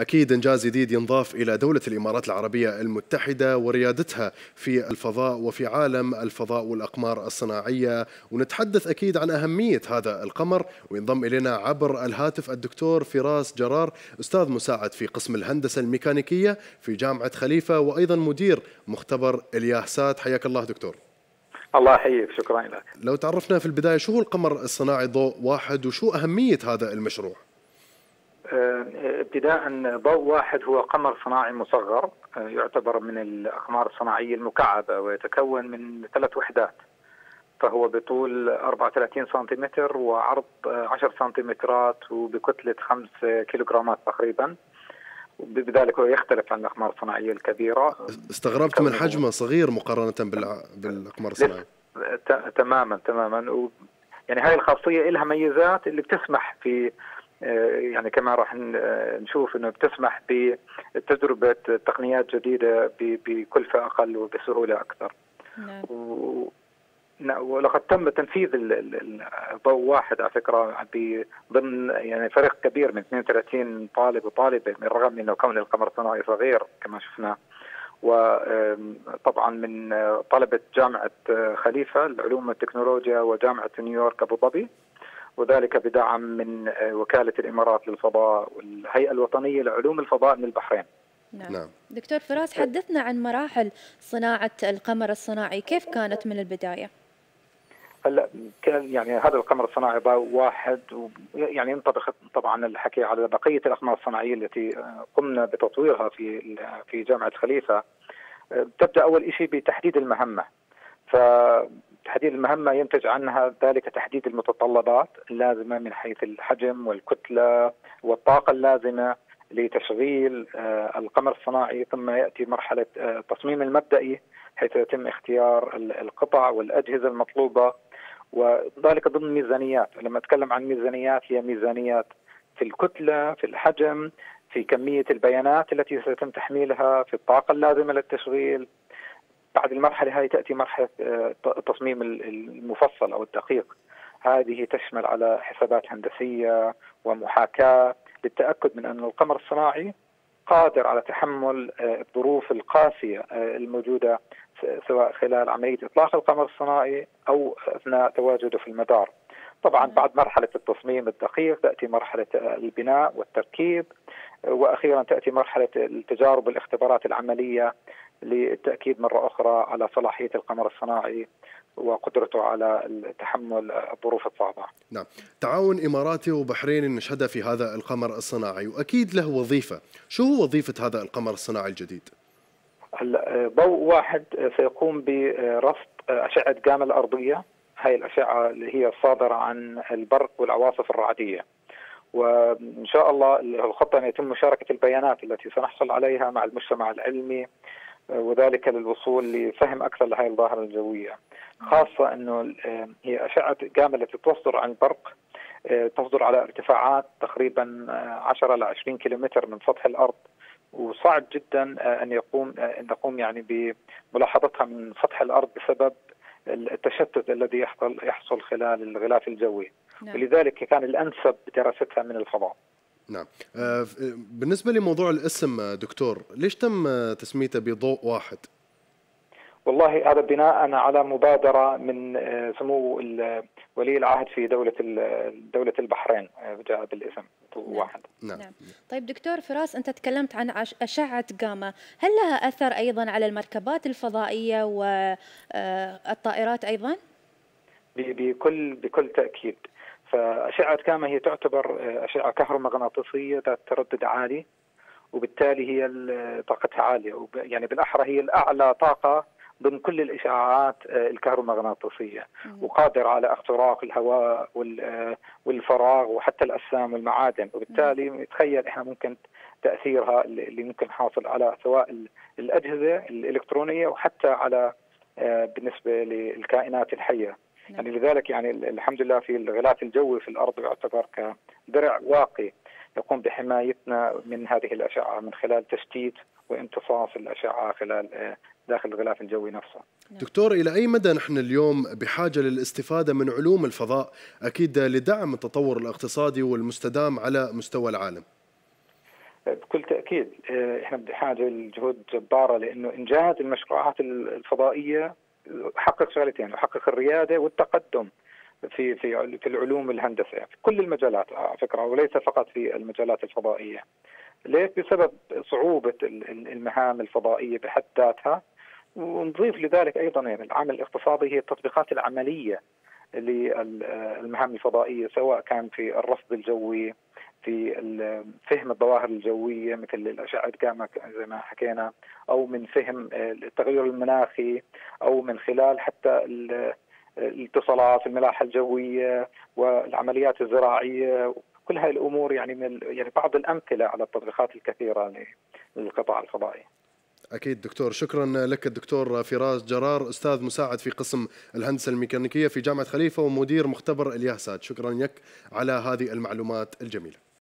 أكيد إنجاز جديد ينضاف إلى دولة الإمارات العربية المتحدة وريادتها في الفضاء وفي عالم الفضاء والأقمار الصناعية. ونتحدث أكيد عن أهمية هذا القمر وينضم إلينا عبر الهاتف الدكتور فراس جرار أستاذ مساعد في قسم الهندسة الميكانيكية في جامعة خليفة وأيضا مدير مختبر الياهسات حياك الله دكتور. الله يحييك شكرا لك. لو تعرفنا في البداية شو هو القمر الصناعي ضوء واحد وشو أهمية هذا المشروع؟ ابتداء ضوء واحد هو قمر صناعي مصغر يعتبر من الأقمار الصناعية المكعبة ويتكون من ثلاث وحدات. فهو بطول 34 سنتيمتر وعرض 10 سنتيمترات وبكتلة 5 كيلوغرامات تقريبا. بذلك هو يختلف عن الأقمار الصناعية الكبيرة. استغربت من حجمه صغير مقارنة بالأقمار الصناعية. تماما تماما. يعني هاي الخاصية لها ميزات اللي بتسمح في يعني كما راح نشوف إنه بتسمح بتجربة تقنيات جديدة بكلفه أقل وبسهولة أكثر. نعم. و... ولقد تم تنفيذ الضوء واحد على فكرة ضمن يعني فريق كبير من 32 طالب وطالبة بالرغم من كون القمر الصناعي صغير كما شفنا وطبعا من طلبة جامعة خليفة العلوم والتكنولوجيا وجامعة نيويورك أبو ظبي وذلك بدعم من وكالة الإمارات للفضاء والهيئة الوطنية لعلوم الفضاء من البحرين نعم. نعم. دكتور فراس حدثنا عن مراحل صناعة القمر الصناعي كيف كانت من البداية؟ هلا كان يعني هذا القمر الصناعي ضوء واحد يعني ينطبق طبعا الحكي على بقية الأقمار الصناعية التي قمنا بتطويرها في في جامعة خليفة تبدأ أول شيء بتحديد المهمة ف تحديد المهمة ينتج عنها ذلك تحديد المتطلبات اللازمة من حيث الحجم والكتلة والطاقة اللازمة لتشغيل القمر الصناعي ثم يأتي مرحلة التصميم المبدئي حيث يتم اختيار القطع والأجهزة المطلوبة. وذلك ضمن ميزانيات لما أتكلم عن ميزانيات هي ميزانيات في الكتلة في الحجم في كمية البيانات التي سيتم تحميلها في الطاقة اللازمة للتشغيل بعد المرحلة هاي تأتي مرحلة التصميم المفصل أو الدقيق. هذه تشمل على حسابات هندسية ومحاكاة للتأكد من أن القمر الصناعي قادر على تحمل الظروف القاسية الموجودة سواء خلال عملية إطلاق القمر الصناعي أو أثناء تواجده في المدار. طبعا بعد مرحلة التصميم الدقيق تأتي مرحلة البناء والتركيب وأخيرا تأتي مرحلة التجارب والاختبارات العملية للتاكيد مرة أخرى على صلاحية القمر الصناعي وقدرته على تحمل الظروف الصعبة. نعم، تعاون إماراتي وبحريني نشهدها في هذا القمر الصناعي وأكيد له وظيفة، شو هو وظيفة هذا القمر الصناعي الجديد؟ ضوء واحد سيقوم برصد أشعة جاما الارضيه، هاي الأشعة اللي هي الصادرة عن البرق والعواصف الرعدية. وإن شاء الله الخطة أن يتم مشاركة البيانات التي سنحصل عليها مع المجتمع العلمي وذلك للوصول لفهم أكثر لهذه الظاهرة الجوية. خاصة أنه هي أشعة جاما التي تصدر عن البرق تصدر على ارتفاعات تقريبا 10 ل 20 كيلومتر من سطح الأرض. وصعب جدا أن يقوم أن نقوم يعني بملاحظتها من سطح الأرض بسبب التشتت الذي يحصل يحصل خلال الغلاف الجوي. نعم. ولذلك كان الأنسب دراستها من الفضاء. نعم بالنسبة لموضوع الاسم دكتور ليش تم تسميته بضوء واحد؟ والله هذا بناء على مبادرة من سمو ولي العهد في دولة دولة البحرين جاء بالاسم ضوء نعم. واحد نعم. نعم. طيب دكتور فراس أنت تكلمت عن أشعة جاما هل لها أثر أيضا على المركبات الفضائية والطائرات أيضا؟ بكل بكل تأكيد فأشعة كاما هي تعتبر أشعة كهرومغناطيسية ذات تردد عالي وبالتالي هي طاقتها عالية. يعني بالأحرى هي الأعلى طاقة ضمن كل الإشعاعات الكهرومغناطيسية. وقادرة على اختراق الهواء والفراغ وحتى الأجسام والمعادن. وبالتالي تخيل إحنا ممكن تأثيرها اللي ممكن حاصل على سواء الأجهزة الإلكترونية وحتى على بالنسبة للكائنات الحية. يعني لذلك يعني الحمد لله في الغلاف الجوي في الأرض يعتبر كدرع واقي يقوم بحمايتنا من هذه الأشعة من خلال تشتيت وامتصاص الأشعة خلال داخل الغلاف الجوي نفسه. دكتور إلى أي مدى نحن اليوم بحاجة للاستفادة من علوم الفضاء أكيد لدعم التطور الاقتصادي والمستدام على مستوى العالم؟ بكل تأكيد إحنا بحاجة لجهود جبارة لأنه إنجاز المشروعات الفضائية حقق شغلتين يحقق الريادة والتقدم في في في العلوم الهندسة في كل المجالات على فكرة وليس فقط في المجالات الفضائية. ليش؟ بسبب صعوبة المهام الفضائية بحد ذاتها ونضيف لذلك أيضا يعني العامل الاقتصادي هي التطبيقات العملية للمهام الفضائية سواء كان في الرصد الجوي في فهم الظواهر الجوية مثل الأشعة جاما زي ما حكينا أو من فهم التغير المناخي أو من خلال حتى الاتصالات الملاحة الجوية والعمليات الزراعية. كل هذه الأمور يعني من يعني بعض الأمثلة على التطبيقات الكثيرة للقطاع الفضائي. أكيد دكتور. شكرا لك الدكتور فراس جرار أستاذ مساعد في قسم الهندسة الميكانيكية في جامعة خليفة ومدير مختبر الياسات. شكرا لك على هذه المعلومات الجميلة.